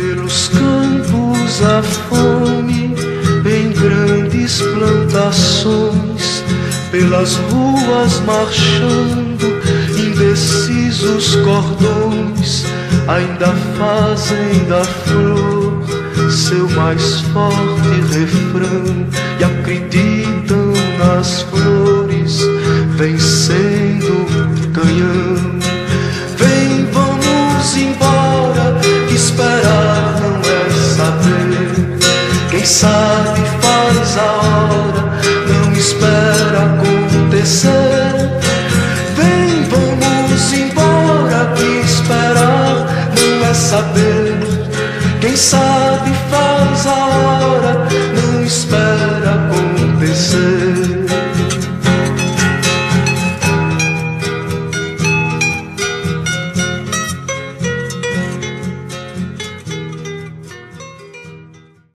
Pelos campos a fome, em grandes plantações, pelas ruas marchando, indecisos cordões, ainda fazem da flor seu mais forte refrão e acreditam nas flores, vencendo sabe faz a hora, não espera acontecer. Vem, vamos embora, que esperar não é saber. Quem sabe faz a hora, não espera acontecer.